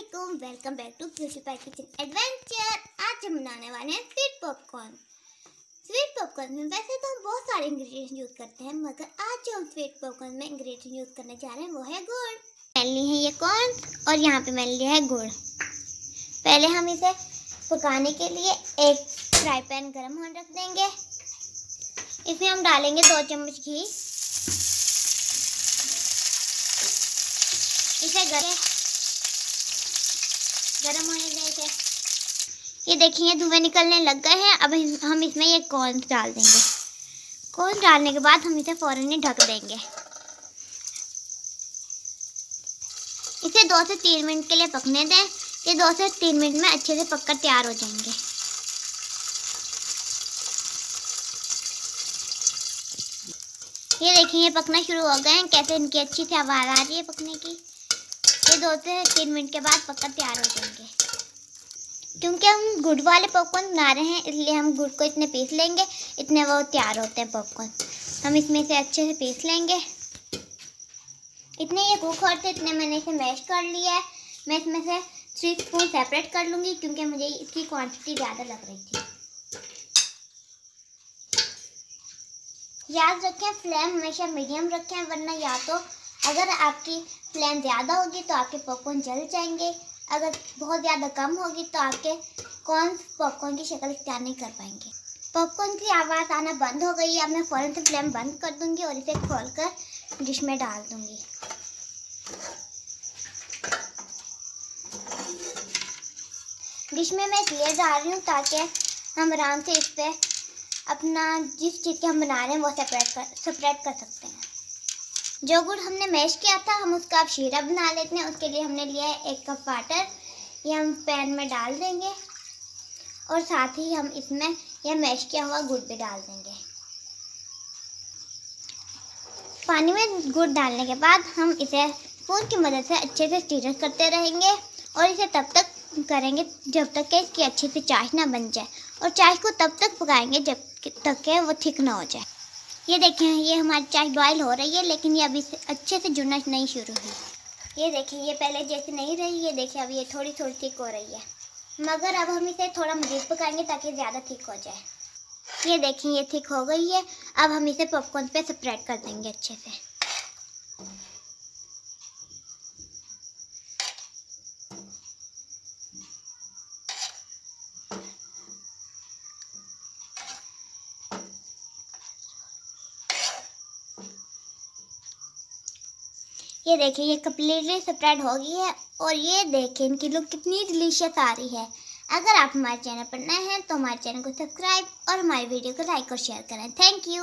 Aslam welcome back to Beauty Pie Kitchen Adventure आज हम बनाने वाले हैं स्वीट पॉपकॉर्न स्वीट पॉपकॉर्न में वैसे तो हम बहुत सारे इंग्रेडिएंट्स यूज़ करते हैं, मगर आज जो हम स्वीट पॉपकॉर्न में इंग्रेडिएंट यूज़ करने जा रहे हैं, वो है गुड़। मैंने ली है ये कॉर्न और यहाँ पे मैंने लिया है गुड़। पहले हम इसे पकाने के लिए एक फ्राई पैन गर्म होने रख देंगे। इसमें हम डालेंगे दो चम्मच घी। इसे गरे गरम होने देंगे ये देखिए धुएँ निकलने लग गए हैं। अब हम इसमें ये कॉर्न डाल देंगे? कॉर्न डालने के बाद हम इसे फ़ौरन ही ढक देंगे। इसे दो से तीन मिनट के लिए पकने दें। ये दो से तीन मिनट में अच्छे से पककर तैयार हो जाएँगे। ये देखिए, ये पकना शुरू हो गए हैं। कैसे इनकी अच्छी सी आवाज़ आ रही है पकने की। दो से तीन मिनट के बाद पक्का तैयार हो जाएँगे। क्योंकि हम गुड़ वाले पॉपकॉर्न बना रहे हैं, इसलिए हम गुड़ को इतने पीस लेंगे, इतने वो तैयार होते हैं पॉपकॉर्न हम इसमें से अच्छे से पीस लेंगे। इतने ये कुक होते इतने मैंने इसे मैश कर लिया है। मैं इसमें से थ्री स्पून सेपरेट कर लूँगी, क्योंकि मुझे इसकी क्वांटिटी ज़्यादा लग रही थी। याद रखें फ्लेम हमेशा मीडियम रखें, वरना या तो अगर आपकी फ्लेम ज़्यादा होगी तो आपके पॉपकॉर्न जल जाएँगे। अगर बहुत ज़्यादा कम होगी तो आपके कौन पॉपकॉर्न की शक्ल इख्तियार नहीं कर पाएँगे। पॉपकॉर्न की आवाज़ आना बंद हो गई है। अब मैं फ़ौरन से फ्लेम बंद कर दूँगी और इसे खोलकर डिश में डाल दूँगी। डिश में मैं इसलिए डाल रही हूँ ताकि हम आराम से इस पर अपना जिस चीज़ के हम बना रहे हैं वो सेपरेट कर सेपरेट कर सकते हैं। जो गुड़ हमने मैश किया था, हम उसका अब शीरा बना लेते हैं। उसके लिए हमने लिया है एक कप वाटर। ये हम पैन में डाल देंगे और साथ ही हम इसमें यह मैश किया हुआ गुड़ भी डाल देंगे। पानी में गुड़ डालने के बाद हम इसे स्पून की मदद से अच्छे से स्टीर करते रहेंगे और इसे तब तक करेंगे जब तक कि इसकी अच्छी सी चाय ना बन जाए और चाय को तब तक पकाएँगे जब तक के वो थिक ना हो जाए। ये देखें, ये हमारी चाय बॉयल हो रही है, लेकिन ये अभी से अच्छे से जुड़ना नहीं शुरू हुई। ये देखिए ये पहले जैसे नहीं रही, ये देखिए अब ये थोड़ी थोड़ी ठीक हो रही है। मगर अब हम इसे थोड़ा मजीद पकाएँगे ताकि ज़्यादा ठीक हो जाए। ये देखिए ये ठीक हो गई है, अब हम इसे पॉपकॉर्न पे स्प्रेड कर देंगे अच्छे से। ये देखिए, ये कम्प्लीटली स्प्रेड हो गई है और ये देखिए इनकी लुक कितनी डिलीशियस आ रही है। अगर आप हमारे चैनल पर नए हैं तो हमारे चैनल को सब्सक्राइब और हमारी वीडियो को लाइक और शेयर करें। Thank you